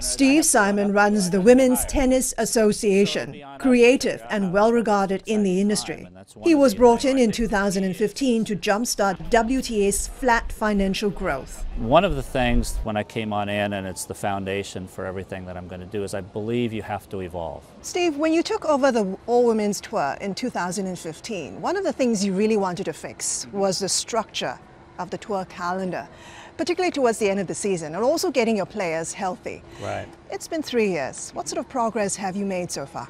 Steve Simon runs the Women's Tennis Association, creative and well regarded in the industry. He was brought in in 2015 to jumpstart WTA's flat financial growth. One of the things when I came on in, and it's the foundation for everything that I'm going to do, is I believe you have to evolve. Steve, when you took over the All Women's Tour in 2015, one of the things you really wanted to fix was the structure of the tour calendar particularly towards the end of the season, and also getting your players healthy. Right. It's been three years. What sort of progress have you made so far?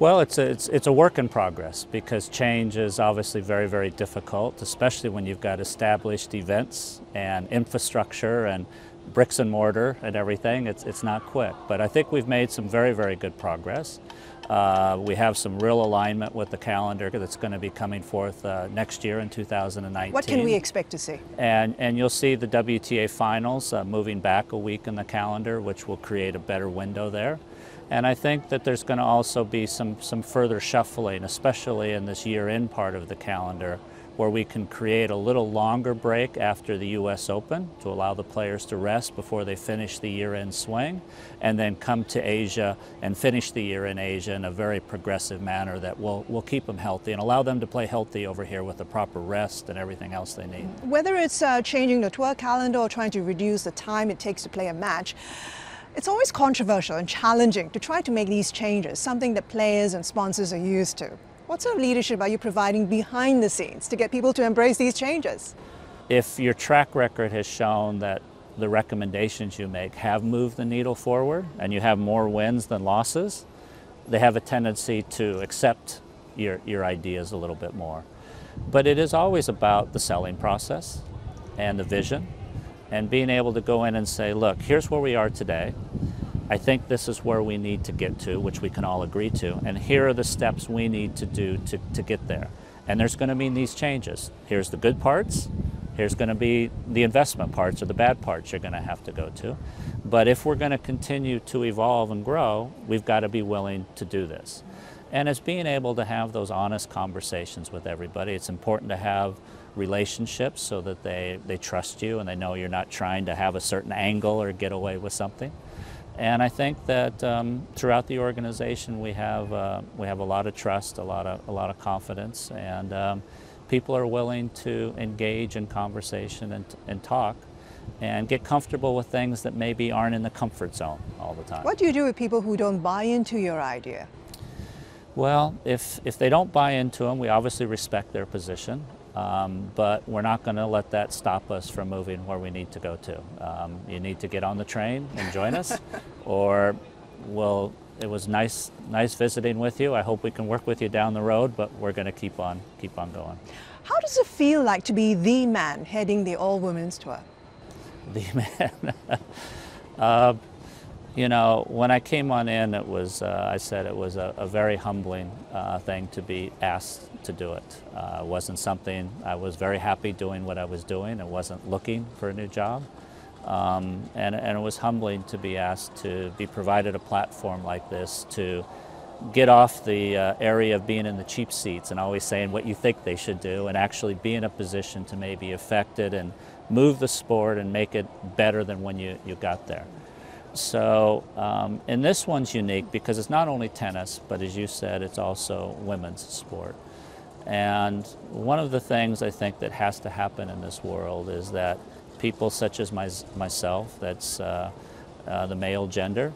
Well, it's a, it's, it's a work in progress because change is obviously very, very difficult, especially when you've got established events and infrastructure and bricks and mortar and everything. It's, it's not quick, but I think we've made some very, very good progress. Uh, we have some real alignment with the calendar that's going to be coming forth uh, next year in 2019. What can we expect to see? And, and you'll see the WTA finals uh, moving back a week in the calendar, which will create a better window there. And I think that there's going to also be some, some further shuffling, especially in this year in part of the calendar, where we can create a little longer break after the U.S. Open to allow the players to rest before they finish the year-end swing, and then come to Asia and finish the year in Asia in a very progressive manner that will, will keep them healthy and allow them to play healthy over here with the proper rest and everything else they need. Whether it's uh, changing the tour calendar or trying to reduce the time it takes to play a match, it's always controversial and challenging to try to make these changes, something that players and sponsors are used to. What sort of leadership are you providing behind the scenes to get people to embrace these changes? If your track record has shown that the recommendations you make have moved the needle forward and you have more wins than losses, they have a tendency to accept your, your ideas a little bit more. But it is always about the selling process and the vision and being able to go in and say, look, here's where we are today. I think this is where we need to get to, which we can all agree to, and here are the steps we need to do to, to get there. And there's going to be these changes. Here's the good parts, here's going to be the investment parts or the bad parts you're going to have to go to. But if we're going to continue to evolve and grow, we've got to be willing to do this. And it's being able to have those honest conversations with everybody. It's important to have relationships so that they, they trust you and they know you're not trying to have a certain angle or get away with something. And I think that um, throughout the organization we have, uh, we have a lot of trust, a lot of, a lot of confidence, and um, people are willing to engage in conversation and, and talk and get comfortable with things that maybe aren't in the comfort zone all the time. What do you do with people who don't buy into your idea? Well, if, if they don't buy into them, we obviously respect their position. Um, but we're not going to let that stop us from moving where we need to go to. Um, you need to get on the train and join us, or we'll. It was nice, nice visiting with you. I hope we can work with you down the road, but we're going to keep on, keep on going. How does it feel like to be the man heading the all women's tour? The man. uh, you know, when I came on in, it was, uh, I said it was a, a very humbling uh, thing to be asked to do it. Uh, wasn't something, I was very happy doing what I was doing. I wasn't looking for a new job. Um, and, and it was humbling to be asked to be provided a platform like this to get off the uh, area of being in the cheap seats and always saying what you think they should do and actually be in a position to maybe affect it and move the sport and make it better than when you, you got there. So, um, and this one's unique because it's not only tennis, but as you said, it's also women's sport. And one of the things I think that has to happen in this world is that people such as my, myself, that's uh, uh, the male gender,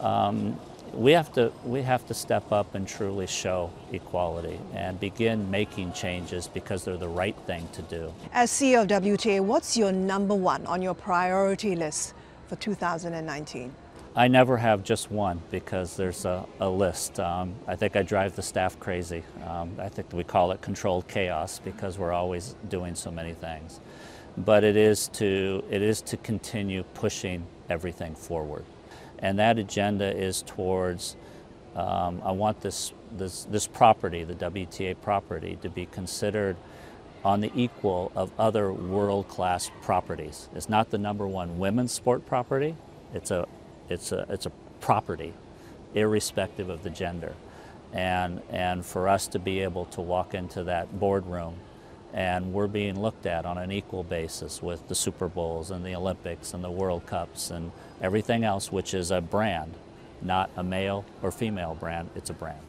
um, we have to we have to step up and truly show equality and begin making changes because they're the right thing to do. As CEO of WTA, what's your number one on your priority list for 2019? I never have just one because there's a, a list. Um, I think I drive the staff crazy. Um, I think we call it controlled chaos because we're always doing so many things. But it is to, it is to continue pushing everything forward. And that agenda is towards, um, I want this, this, this property, the WTA property, to be considered on the equal of other world-class properties. It's not the number one women's sport property, it's a, it's a, it's a property, irrespective of the gender. And, and for us to be able to walk into that boardroom and we're being looked at on an equal basis with the Super Bowls and the Olympics and the World Cups and everything else, which is a brand, not a male or female brand, it's a brand.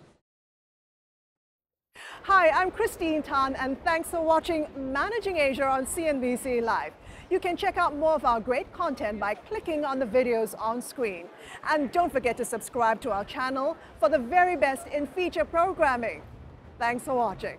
Hi, I'm Christine Tan and thanks for watching Managing Asia on CNBC Live. You can check out more of our great content by clicking on the videos on screen. And don't forget to subscribe to our channel for the very best in feature programming. Thanks for watching.